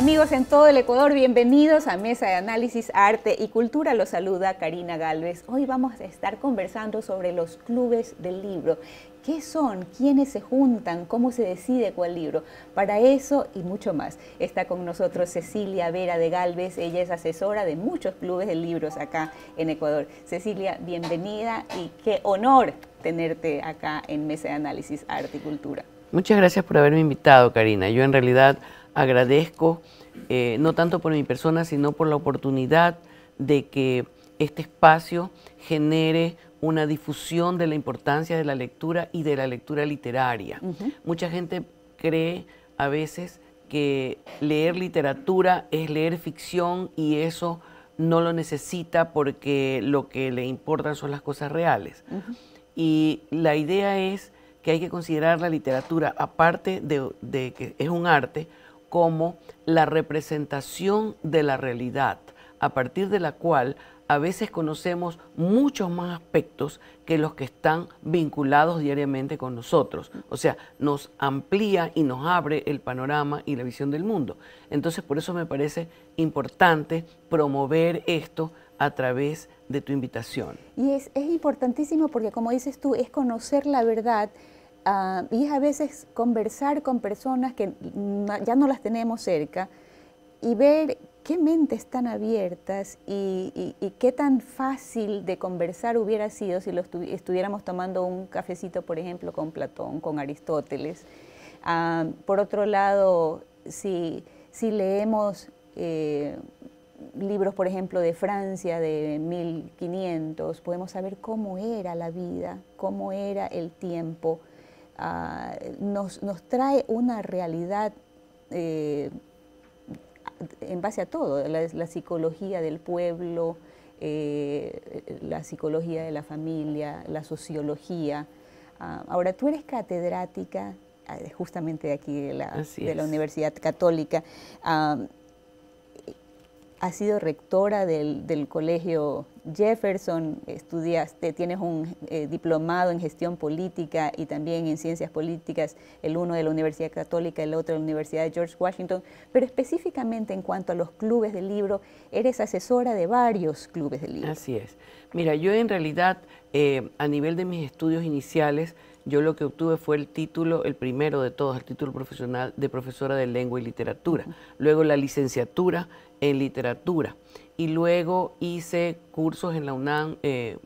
Amigos en todo el Ecuador, bienvenidos a Mesa de Análisis, Arte y Cultura. Los saluda Karina Galvez. Hoy vamos a estar conversando sobre los clubes del libro. ¿Qué son? ¿Quiénes se juntan? ¿Cómo se decide cuál libro? Para eso y mucho más está con nosotros Cecilia Vera de Galvez. Ella es asesora de muchos clubes de libros acá en Ecuador. Cecilia, bienvenida y qué honor tenerte acá en Mesa de Análisis, Arte y Cultura. Muchas gracias por haberme invitado, Karina. Yo en realidad agradezco, eh, no tanto por mi persona, sino por la oportunidad de que este espacio genere una difusión de la importancia de la lectura y de la lectura literaria. Mucha gente cree a veces que leer literatura es leer ficción y eso no lo necesita porque lo que le importan son las cosas reales. Y la idea es que hay que considerar la literatura, aparte de que es un arte, como la representación de la realidad, a partir de la cual a veces conocemos muchos más aspectos que los que están vinculados diariamente con nosotros. O sea, nos amplía y nos abre el panorama y la visión del mundo. Entonces, por eso me parece importante promover esto a través de tu invitación. Y es, importantísimo porque, como dices tú, es conocer la verdad Ah, y es a veces conversar con personas que ya no las tenemos cerca y ver qué mentes tan abiertas y, qué tan fácil de conversar hubiera sido si lo estuviéramos tomando un cafecito, por ejemplo, con Platón, con Aristóteles. Ah, por otro lado, si, si leemos eh, libros, por ejemplo, de Francia de 1500, podemos saber cómo era la vida, cómo era el tiempo, Ah, nos, trae una realidad eh, en base a todo, la, psicología del pueblo, eh, la psicología de la familia, la sociología. Ah, ahora, tú eres catedrática ah, justamente de aquí de la, de la Universidad Católica has sido rectora del, colegio Jefferson, estudiaste, tienes un eh, diplomado en gestión política y también en ciencias políticas, el uno de la Universidad Católica, el otro de la Universidad de George Washington, pero específicamente en cuanto a los clubes de libro, eres asesora de varios clubes de libro. Así es. Mira, yo en realidad, eh, a nivel de mis estudios iniciales, yo lo que obtuve fue el título, el primero de todos, el título profesional de profesora de lengua y literatura. Luego la licenciatura en literatura. Y luego hice cursos en la UNAM, eh,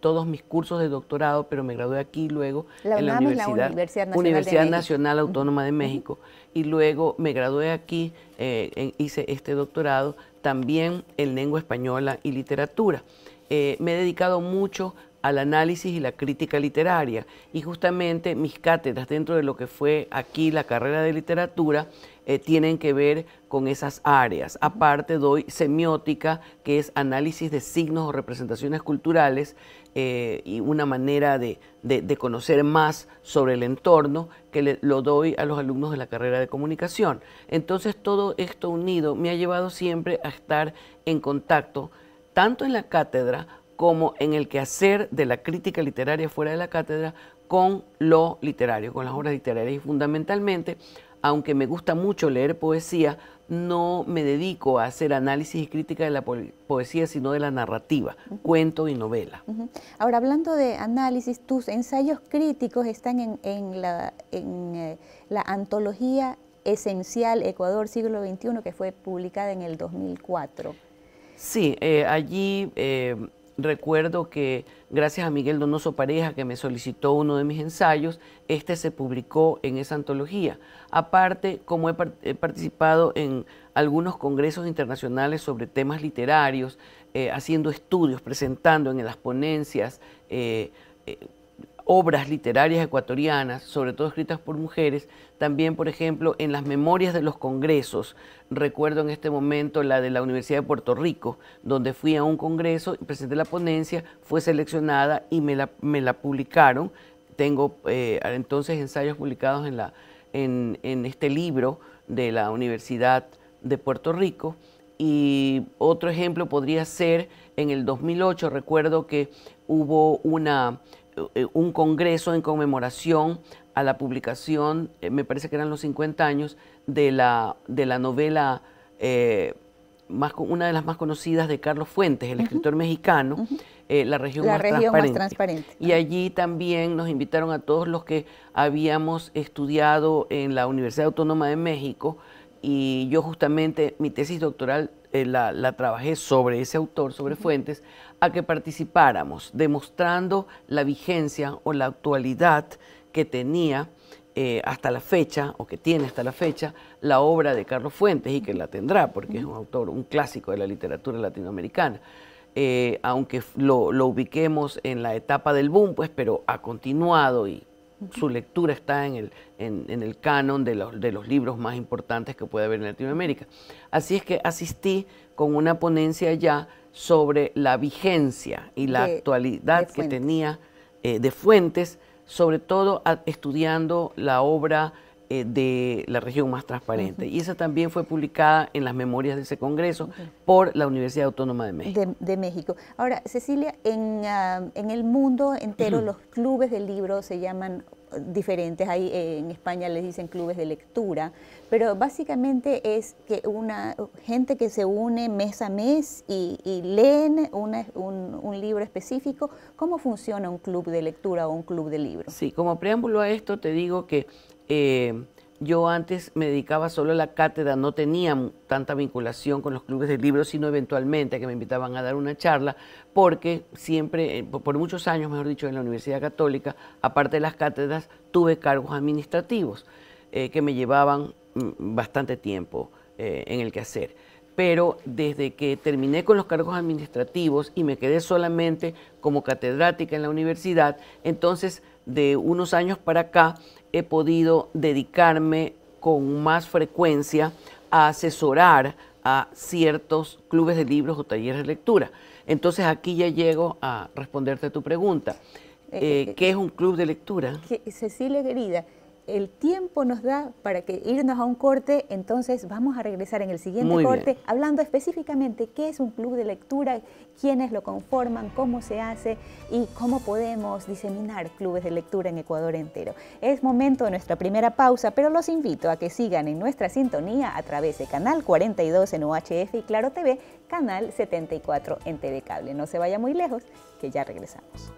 todos mis cursos de doctorado, pero me gradué aquí luego en la Universidad, Universidad Nacional, Autónoma de México. Y luego me gradué aquí, eh, hice este doctorado también en lengua española y literatura. Eh, me he dedicado mucho al análisis y la crítica literaria. Y justamente mis cátedras dentro de lo que fue aquí la carrera de literatura eh, tienen que ver con esas áreas. Aparte doy semiótica, que es análisis de signos o representaciones culturales eh, y una manera de, conocer más sobre el entorno que lo doy a los alumnos de la carrera de comunicación. Entonces todo esto unido me ha llevado siempre a estar en contacto tanto en la cátedra como en el quehacer de la crítica literaria fuera de la cátedra con lo literario, con las obras literarias y fundamentalmente aunque me gusta mucho leer poesía, no me dedico a hacer análisis y crítica de la poesía, sino de la narrativa, cuento y novela. Ahora, hablando de análisis, tus ensayos críticos están en, la, eh, la, antología esencial Ecuador siglo XXI, que fue publicada en el 2004. Sí, eh, allí eh, recuerdo que gracias a Miguel Donoso Pareja, que me solicitó uno de mis ensayos, este se publicó en esa antología. Aparte, como he, participado en algunos congresos internacionales sobre temas literarios, eh, haciendo estudios, presentando en las ponencias, eh, eh, obras literarias ecuatorianas, sobre todo escritas por mujeres, también, por ejemplo, en las memorias de los congresos. Recuerdo en este momento la de la Universidad de Puerto Rico, donde fui a un congreso, presenté la ponencia, fue seleccionada y me la, me la publicaron. Tengo eh, entonces ensayos publicados en, la, en, en este libro de la Universidad de Puerto Rico. Y otro ejemplo podría ser en el 2008, recuerdo que hubo una un congreso en conmemoración a la publicación, eh, me parece que eran los 50 años, de la, de la novela, eh, más, una de las más conocidas de Carlos Fuentes, el escritor mexicano, eh, La región, más, transparente. Y allí también nos invitaron a todos los que habíamos estudiado en la Universidad Autónoma de México y yo justamente mi tesis doctoral eh, la, trabajé sobre ese autor, sobre Fuentes, a que participáramos, demostrando la vigencia o la actualidad que tenía eh, hasta la fecha, o que tiene hasta la fecha, la obra de Carlos Fuentes y que la tendrá, porque es un autor, un clásico de la literatura latinoamericana. Eh, aunque lo, ubiquemos en la etapa del boom, pues, pero ha continuado y su lectura está en el, en, el canon de los, de los, libros más importantes que puede haber en Latinoamérica. Así es que asistí con una ponencia ya sobre la vigencia y la actualidad que tenía eh, de Fuentes, sobre todo estudiando la obra eh, de la región más transparente. Y esa también fue publicada en las memorias de ese congreso por la Universidad Autónoma de México. De, México. Ahora, Cecilia, en, ah, en, el mundo entero los clubes de libros se llaman diferentes, hay eh, en España les dicen clubes de lectura, pero básicamente es que una gente que se une mes a mes y, leen un, libro específico. ¿Cómo funciona un club de lectura o un club de libros? Sí, como preámbulo a esto te digo que eh, yo antes me dedicaba solo a la cátedra, no tenía tanta vinculación con los clubes de libros, sino eventualmente que me invitaban a dar una charla, porque siempre, eh, por muchos años, mejor dicho, en la Universidad Católica, aparte de las cátedras, tuve cargos administrativos eh, que me llevaban mm, bastante tiempo en el quehacer. Pero desde que terminé con los cargos administrativos y me quedé solamente como catedrática en la universidad, entonces de unos años para acá he podido dedicarme con más frecuencia a asesorar a ciertos clubes de libros o talleres de lectura. Entonces aquí ya llego a responderte a tu pregunta. Eh, eh, ¿Qué es un club de lectura? Cecilia querida, el tiempo nos da para que irnos a un corte, entonces vamos a regresar en el siguiente corte hablando específicamente qué es un club de lectura, quiénes lo conforman, cómo se hace y cómo podemos diseminar clubes de lectura en Ecuador entero. Es momento de nuestra primera pausa, pero los invito a que sigan en nuestra sintonía a través de Canal 42 en UHF y Claro TV, Canal 74 en TV Cable. No se vaya muy lejos, que ya regresamos.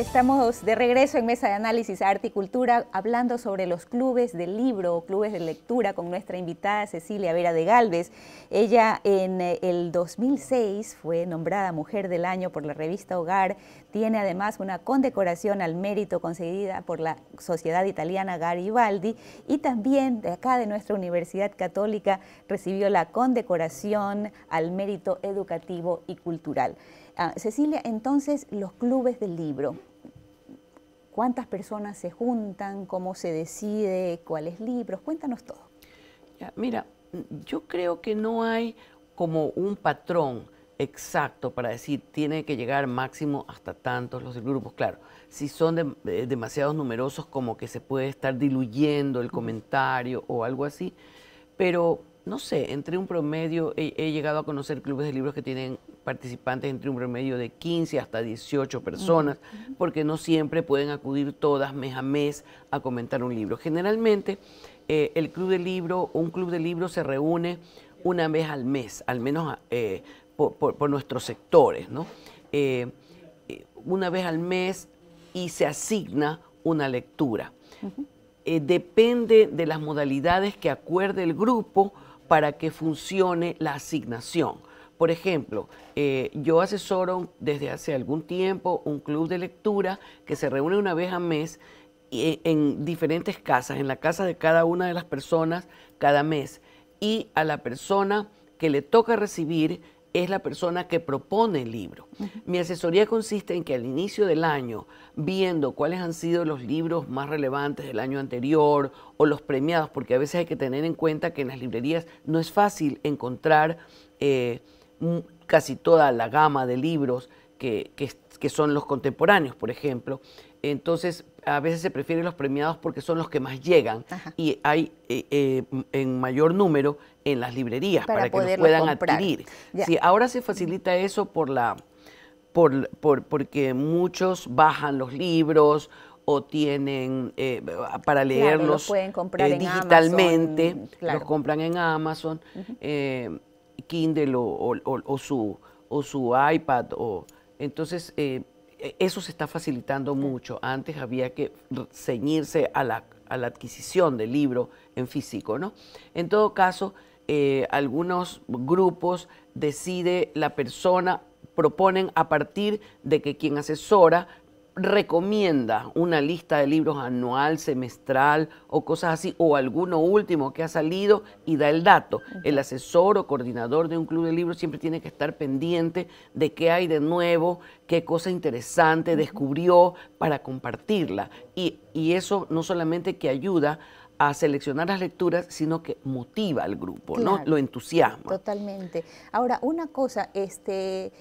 Estamos de regreso en Mesa de Análisis Arte y Cultura hablando sobre los clubes de libro o clubes de lectura con nuestra invitada Cecilia Vera de Galvez. Ella en eh, el 2006 fue nombrada Mujer del Año por la revista Hogar. Tiene además una condecoración al mérito concedida por la Sociedad Italiana Garibaldi y también de acá de nuestra Universidad Católica recibió la condecoración al mérito educativo y cultural. Ah, Cecilia, entonces los clubes del libro, ¿Cuántas personas se juntan? ¿Cómo se decide? ¿Cuáles libros? Cuéntanos todo. mira, yo creo que no hay como un patrón exacto para decir tiene que llegar máximo hasta tantos los grupos. Claro, si son demasiados numerosos como que se puede estar diluyendo el comentario o algo así, pero no sé, entre un promedio, he, llegado a conocer clubes de libros que tienen participantes entre un promedio de 15 hasta 18 personas, porque no siempre pueden acudir todas mes a mes a comentar un libro. Generalmente, eh, el club de libro, un club de libros se reúne una vez al mes, al menos eh, por, nuestros sectores, ¿no? Eh, una vez al mes y se asigna una lectura. depende de las modalidades que acuerde el grupo para que funcione la asignación. Por ejemplo, eh, yo asesoro desde hace algún tiempo un club de lectura que se reúne una vez al mes en diferentes casas, en la casa de cada una de las personas cada mes. Y a la persona que le toca recibir es la persona que propone el libro. Mi asesoría consiste en que al inicio del año, viendo cuáles han sido los libros más relevantes del año anterior o los premiados, porque a veces hay que tener en cuenta que en las librerías no es fácil encontrar eh, casi toda la gama de libros que, que son los contemporáneos, por ejemplo. Entonces, a veces se prefieren los premiados porque son los que más llegan y hay eh, eh, en mayor número en las librerías para, que los puedan adquirir. Sí, ahora se facilita eso por la, por, por, porque muchos bajan los libros o tienen eh, para leerlos pueden comprar digitalmente, los compran en Amazon, Kindle o, su, o su iPad. O, entonces, e, eso se está facilitando mucho. Antes había que ceñirse a la, adquisición del libro en físico, ¿no? En todo caso, eh, algunos grupos decide la persona, proponen a partir de que quien asesora recomienda una lista de libros anual, semestral o cosas así, o alguno último que ha salido y da el dato. El asesor o coordinador de un club de libros siempre tiene que estar pendiente de qué hay de nuevo, qué cosa interesante descubrió para compartirla. Y, eso no solamente que ayuda a seleccionar las lecturas, sino que motiva al grupo, ¿no? Lo entusiasma. Totalmente. Ahora, una cosa, este,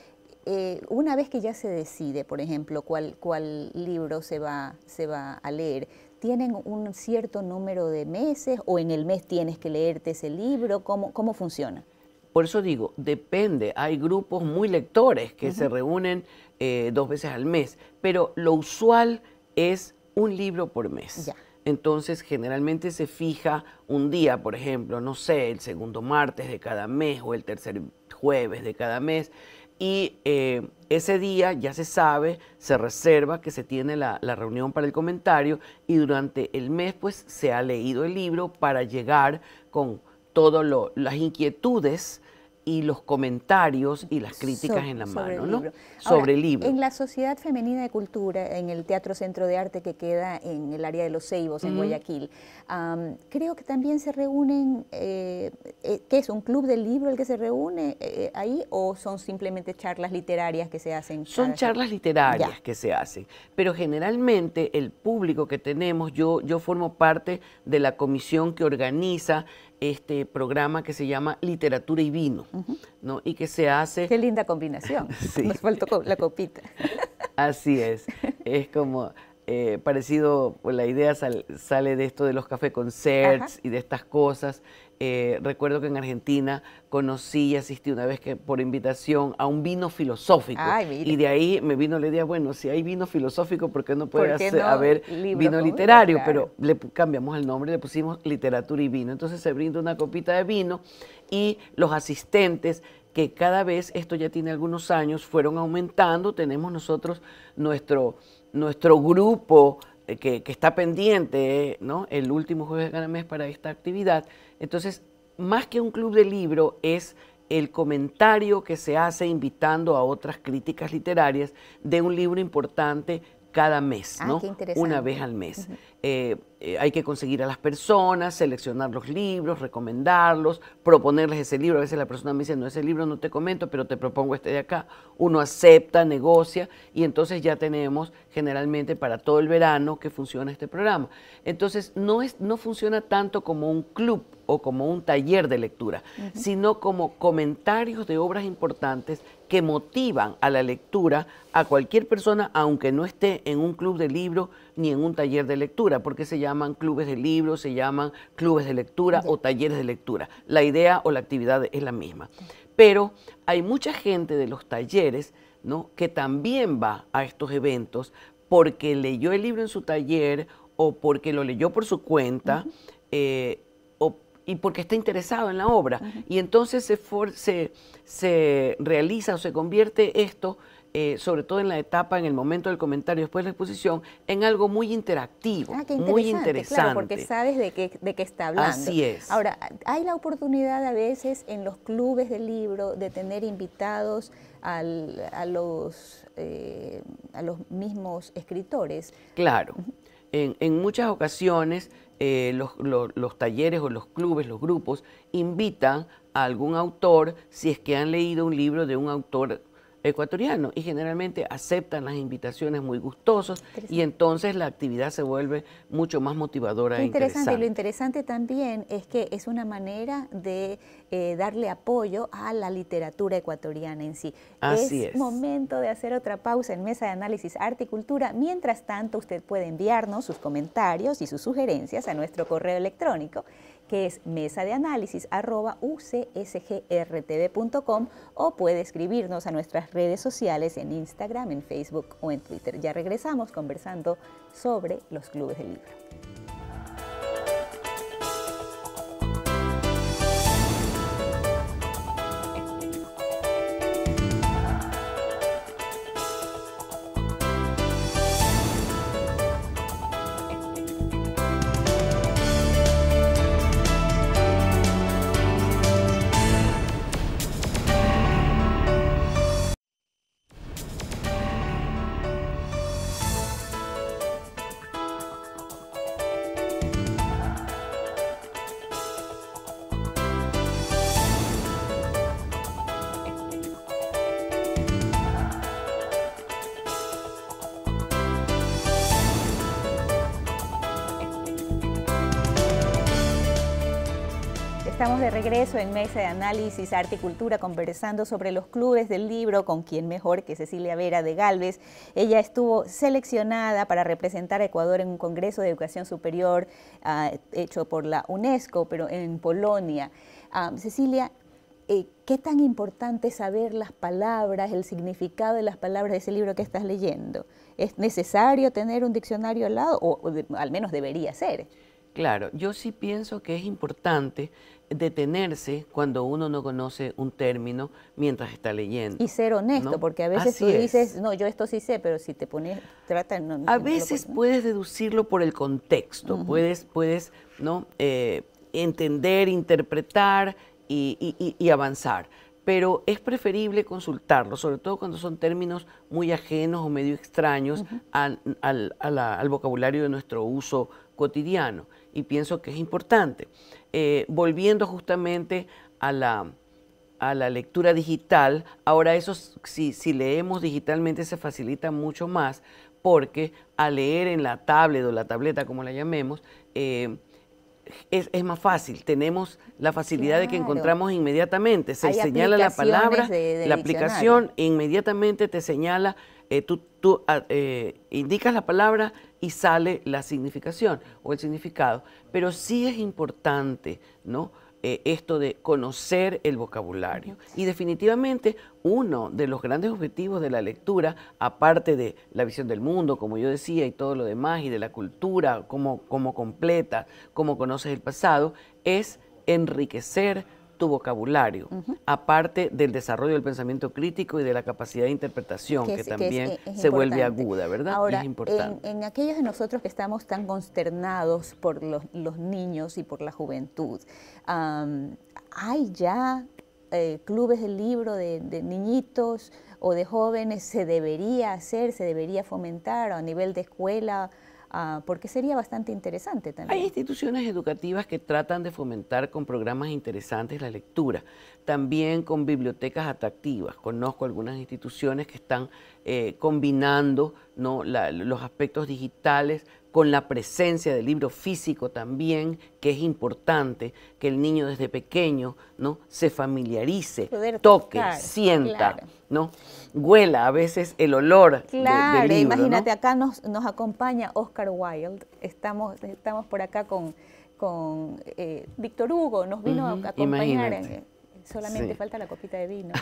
eh, una vez que ya se decide, por ejemplo, cuál, cuál libro se va, se va a leer, ¿tienen un cierto número de meses o en el mes tienes que leerte ese libro? ¿Cómo, cómo funciona? Por eso digo, depende. Hay grupos muy lectores que se reúnen eh, dos veces al mes, pero lo usual es un libro por mes. Entonces, generalmente se fija un día, por ejemplo, no sé, el segundo martes de cada mes o el tercer jueves de cada mes y eh, ese día ya se sabe, se reserva que se tiene la, la, reunión para el comentario y durante el mes pues se ha leído el libro para llegar con todas las inquietudes y los comentarios y las críticas en la mano, ¿no? sobre el libro. En la Sociedad Femenina de Cultura, en el Teatro Centro de Arte que queda en el área de Los Ceibos, en Guayaquil, creo que también se reúnen, eh, eh, ¿qué es? ¿Un club del libro el que se reúne eh, ahí o son simplemente charlas literarias que se hacen? Son charlas literarias que se hacen, pero generalmente el público que tenemos, yo, yo formo parte de la comisión que organiza este programa que se llama Literatura y Vino, ¿no? Y que se hace... Qué linda combinación. Nos faltó la copita. Así es. Es como eh, parecido, pues la idea sale de esto de los café concerts y de estas cosas. Eh, recuerdo que en Argentina conocí y asistí una vez que por invitación a un vino filosófico. y de ahí me vino la idea, bueno, si hay vino filosófico, ¿por qué no puede haber vino literario? Pero le cambiamos el nombre, le pusimos literatura y vino. Entonces se brinda una copita de vino y los asistentes que cada vez, esto ya tiene algunos años, fueron aumentando. Tenemos nosotros nuestro nuestro grupo eh, que, está pendiente, ¿no? El último jueves de cada mes para esta actividad. Entonces, más que un club de libro, es el comentario que se hace invitando a otras críticas literarias de un libro importante cada mes, ah, ¿no? Una vez al mes. Eh, eh, hay que conseguir a las personas, seleccionar los libros, recomendarlos, proponerles ese libro. A veces la persona me dice, no, ese libro no te comento, pero te propongo este de acá. Uno acepta, negocia y entonces ya tenemos generalmente para todo el verano que funciona este programa. Entonces no, es, no funciona tanto como un club o como un taller de lectura, sino como comentarios de obras importantes que motivan a la lectura a cualquier persona, aunque no esté en un club de libro ni en un taller de lectura, porque se llaman clubes de libros, se llaman clubes de lectura o talleres de lectura. La idea o la actividad es la misma. Pero hay mucha gente de los talleres ¿no? que también va a estos eventos porque leyó el libro en su taller o porque lo leyó por su cuenta. Eh, y porque está interesado en la obra. Y entonces se, se, se, realiza o se convierte esto, eh, sobre todo en la etapa, en el momento del comentario después de la exposición, en algo muy interactivo, ah, muy interesante. Claro, porque sabes de qué, de qué está hablando. Así es. Ahora, hay la oportunidad a veces en los clubes del libro de tener invitados al, a, los, eh, a los mismos escritores. Claro. En, en, muchas ocasiones eh, los, talleres o los clubes, los grupos, invitan a algún autor si es que han leído un libro de un autor ecuatoriano y generalmente aceptan las invitaciones muy gustosos y entonces la actividad se vuelve mucho más motivadora e interesante. Y lo interesante también es que es una manera de eh, darle apoyo a la literatura ecuatoriana en sí. Así es, momento de hacer otra pausa en Mesa de Análisis Arte y Cultura. Mientras tanto, usted puede enviarnos sus comentarios y sus sugerencias a nuestro correo electrónico que es mesa de análisis ucsgrtv.com o puede escribirnos a nuestras redes sociales en Instagram, en Facebook o en Twitter. Ya regresamos conversando sobre los clubes del libro. Regreso en Mesa de Análisis, Arte y Cultura, conversando sobre los clubes del libro, con quien mejor que Cecilia Vera de Galvez. Ella estuvo seleccionada para representar a Ecuador en un Congreso de Educación Superior ah, hecho por la UNESCO, pero en Polonia. Ah, Cecilia, eh, ¿qué tan importante es saber las palabras, el significado de las palabras de ese libro que estás leyendo? ¿Es necesario tener un diccionario al lado o al menos debería ser? Claro, yo sí pienso que es importante detenerse cuando uno no conoce un término mientras está leyendo. Y ser honesto, porque a veces tú dices, no, yo esto sí sé, pero si te pones, trata... No, a veces puedes deducirlo por el contexto, puedes, puedes ¿no? Eh, entender, interpretar y, avanzar. Pero es preferible consultarlo, sobre todo cuando son términos muy ajenos o medio extraños al, al vocabulario de nuestro uso cotidiano. Y pienso que es importante. Eh, volviendo justamente a la, a la lectura digital, ahora eso si, si leemos digitalmente se facilita mucho más porque al leer en la tablet o la tableta, como la llamemos, eh, es, más fácil, tenemos la facilidad de que encontramos inmediatamente, se señala la palabra, la aplicación inmediatamente te señala, eh, tú, tú ah, indicas la palabra y sale la significación o el significado. Pero sí es importante, ¿no? Eh, esto de conocer el vocabulario. Y definitivamente uno de los grandes objetivos de la lectura, aparte de la visión del mundo, como yo decía, y todo lo demás, y de la cultura, cómo, cómo completa, cómo conoces el pasado, es enriquecer tu vocabulario, aparte del desarrollo del pensamiento crítico y de la capacidad de interpretación, que, también se vuelve aguda, ¿verdad? Ahora, En, aquellos de nosotros que estamos tan consternados por los, niños y por la juventud, ¿hay ya eh, clubes de libro de, de, niñitos o de jóvenes? ¿Se debería hacer, se debería fomentar a nivel de escuela? Ah, porque sería bastante interesante también. Hay instituciones educativas que tratan de fomentar con programas interesantes la lectura, también con bibliotecas atractivas. Conozco algunas instituciones que están eh, combinando ¿no? los aspectos digitales con la presencia del libro físico también, que es importante que el niño desde pequeño ¿no? se familiarice, toque, sienta, ¿no? huela a veces el olor claro, del libro. Imagínate, acá nos, nos acompaña Oscar Wilde, estamos, estamos por acá con, con eh, Víctor Hugo, nos vino a acompañar. En, solamente falta la copita de vino.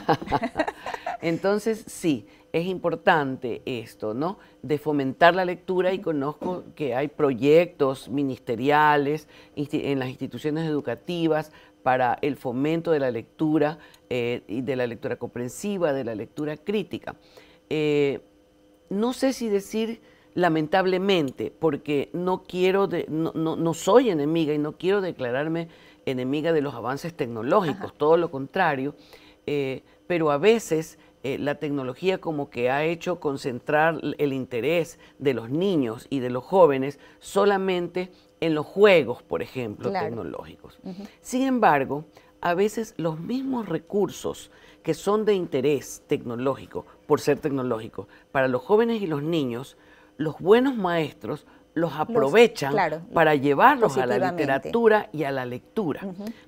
Entonces, sí, es importante esto, ¿no? De fomentar la lectura y conozco que hay proyectos ministeriales en las instituciones educativas para el fomento de la lectura eh, y de la lectura comprensiva, de la lectura crítica. Eh, no sé si decir lamentablemente, porque no quiero, no, no, soy enemiga y no quiero declararme enemiga de los avances tecnológicos, todo lo contrario, eh, pero a veces eh, la tecnología como que ha hecho concentrar el interés de los niños y de los jóvenes solamente en los juegos, por ejemplo, tecnológicos. Sin embargo, a veces los mismos recursos que son de interés tecnológico, por ser tecnológico, para los jóvenes y los niños, los buenos maestros los aprovechan para llevarlos a la literatura y a la lectura.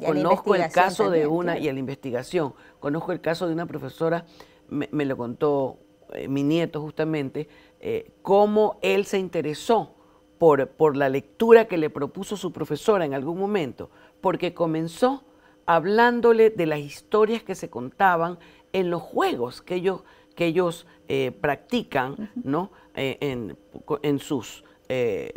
Conozco el caso de una, y a la investigación, conozco el caso de una profesora, me, lo contó eh, mi nieto justamente, eh, cómo él se interesó por, por la lectura que le propuso su profesora en algún momento, porque comenzó hablándole de las historias que se contaban en los juegos que ellos, que ellos eh, practican ¿no? en, en sus eh,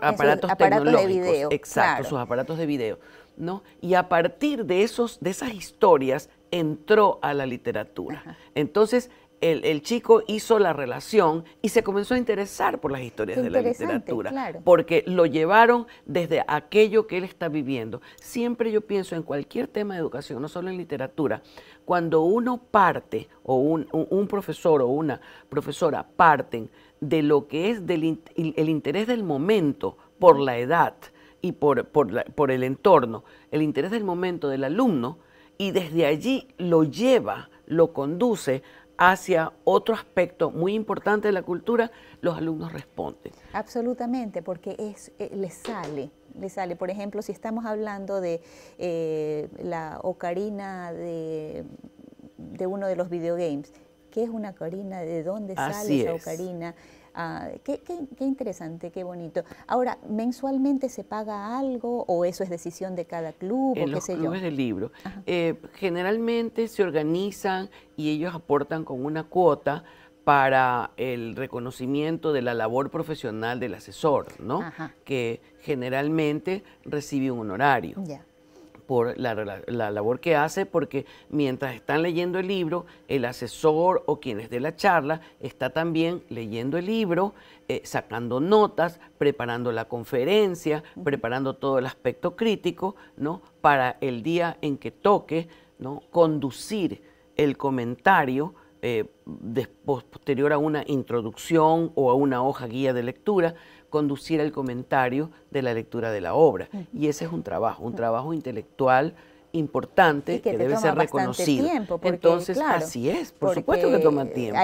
aparatos, tecnológicos. De video, exacto, sus aparatos de video. ¿no? Y a partir de, esos, de esas historias entró a la literatura. Entonces, el, chico hizo la relación y se comenzó a interesar por las historias de la literatura, porque lo llevaron desde aquello que él está viviendo. Siempre yo pienso en cualquier tema de educación, no solo en literatura, cuando uno parte, o un, un profesor o una profesora parten de lo que es del, el interés del momento por la edad y por, por, el entorno, el interés del momento del alumno, y desde allí lo lleva, lo conduce hacia otro aspecto muy importante de la cultura, los alumnos responden. Absolutamente, porque es, eh, les sale, les sale. Por ejemplo, si estamos hablando de eh, la ocarina de, de uno de los videogames, ¿Qué es una ocarina? ¿De dónde sale esa ocarina? Ah, qué, interesante, qué bonito. Ahora, ¿mensualmente se paga algo o eso es decisión de cada club? En los clubes de libro. Eh, generalmente se organizan y ellos aportan con una cuota para el reconocimiento de la labor profesional del asesor, ¿no? Que generalmente recibe un honorario por la, labor que hace, porque mientras están leyendo el libro, el asesor o quienes de la charla está también leyendo el libro, eh, sacando notas, preparando la conferencia, preparando todo el aspecto crítico, ¿no? Para el día en que toque, ¿no? Conducir el comentario eh, posterior a una introducción o a una hoja guía de lectura, conducir el comentario de la lectura de la obra. Y ese es un trabajo, un trabajo intelectual importante que, debe ser reconocido. Tiempo Entonces, así es, por supuesto que toma tiempo.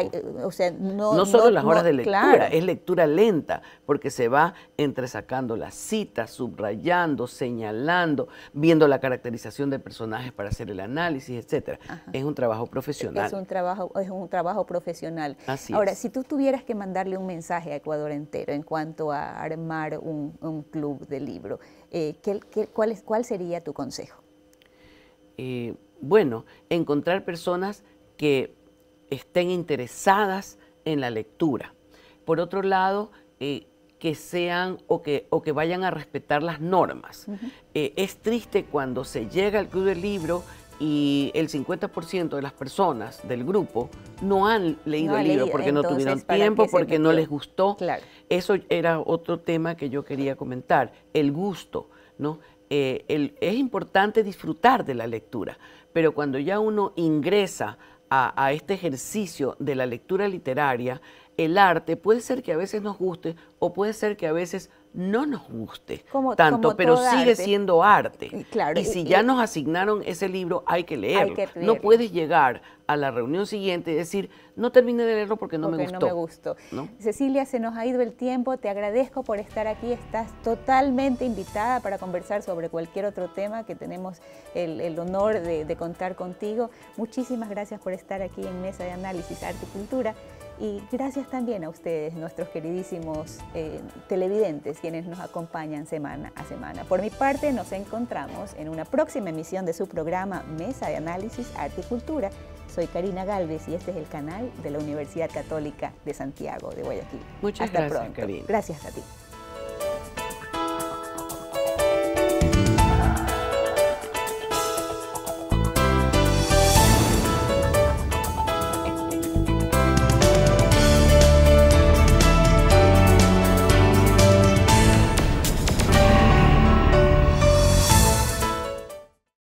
no, solo las horas de lectura, es lectura lenta, porque se va entresacando las citas, subrayando, señalando, viendo la caracterización de personajes para hacer el análisis, etcétera. Es un trabajo profesional. Es un trabajo, es un trabajo profesional. Así Ahora, si tú tuvieras que mandarle un mensaje a Ecuador entero en cuanto a armar un, club de libro, eh, cuál, es, ¿cuál sería tu consejo? Eh, bueno, encontrar personas que estén interesadas en la lectura. Por otro lado, eh, que sean o que, o que vayan a respetar las normas. Eh, es triste cuando se llega al club del libro y el 50% de las personas del grupo no han leído el libro porque no tuvieron tiempo, porque no les gustó. Eso era otro tema que yo quería comentar, el gusto, ¿no? Eh, es importante disfrutar de la lectura, pero cuando ya uno ingresa a, este ejercicio de la lectura literaria, el arte puede ser que a veces nos guste o puede ser que a veces no nos guste tanto, pero sigue siendo arte. y si ya nos asignaron ese libro, hay que, leerlo. No puedes llegar a la reunión siguiente y decir, no terminé de leerlo porque no me gustó. No me gustó. Cecilia, se nos ha ido el tiempo, te agradezco por estar aquí, estás totalmente invitada para conversar sobre cualquier otro tema que tenemos el, honor de, de contar contigo. Muchísimas gracias por estar aquí en Mesa de Análisis Arte y Cultura. Y gracias también a ustedes, nuestros queridísimos eh, televidentes, quienes nos acompañan semana a semana. Por mi parte, nos encontramos en una próxima emisión de su programa Mesa de Análisis Arte y Cultura. Soy Karina Galvez y este es el canal de la Universidad Católica de Santiago de Guayaquil. Muchas Hasta gracias, pronto. Gracias a ti.